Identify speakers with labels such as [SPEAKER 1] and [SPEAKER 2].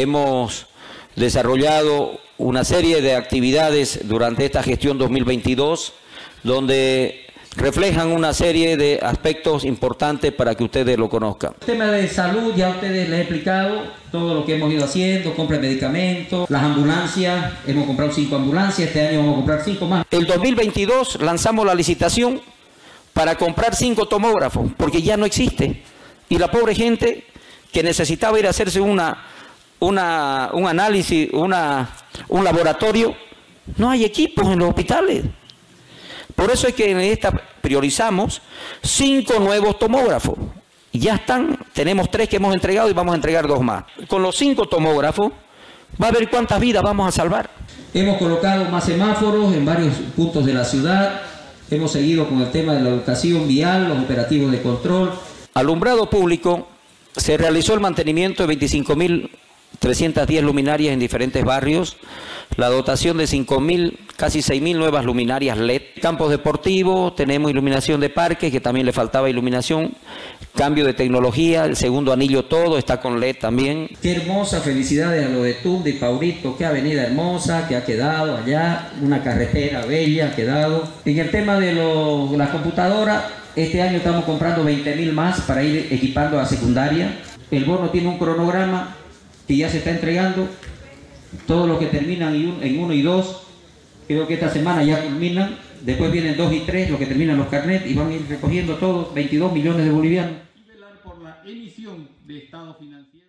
[SPEAKER 1] hemos desarrollado una serie de actividades durante esta gestión 2022 donde reflejan una serie de aspectos importantes para que ustedes lo conozcan.
[SPEAKER 2] El tema de salud, ya ustedes les he explicado todo lo que hemos ido haciendo, compra de medicamentos, las ambulancias, hemos comprado cinco ambulancias, este año vamos a comprar cinco más.
[SPEAKER 1] El 2022 lanzamos la licitación para comprar cinco tomógrafos, porque ya no existe. Y la pobre gente que necesitaba ir a hacerse una, una, un análisis, una, un laboratorio, no hay equipos en los hospitales. Por eso es que en esta priorizamos cinco nuevos tomógrafos. Ya están, tenemos tres que hemos entregado y vamos a entregar dos más. Con los cinco tomógrafos va a ver cuántas vidas vamos a salvar.
[SPEAKER 2] Hemos colocado más semáforos en varios puntos de la ciudad. Hemos seguido con el tema de la educación vial, los operativos de control.
[SPEAKER 1] Alumbrado público, se realizó el mantenimiento de 25.310 luminarias en diferentes barrios la dotación de 5.000, casi 6.000 nuevas luminarias LED. Campos deportivos, tenemos iluminación de parques, que también le faltaba iluminación, cambio de tecnología, el segundo anillo todo está con LED también.
[SPEAKER 2] Qué hermosa, felicidades a lo de Tunda y Paurito, qué avenida hermosa que ha quedado allá, una carretera bella ha quedado. En el tema de la computadora, este año estamos comprando 20.000 más para ir equipando a secundaria. El bono tiene un cronograma que ya se está entregando todos los que terminan en uno y dos, creo que esta semana ya culminan, después vienen dos y tres, los que terminan los carnets y van a ir recogiendo todos, 22 millones de bolivianos. por la emisión de estado financiero.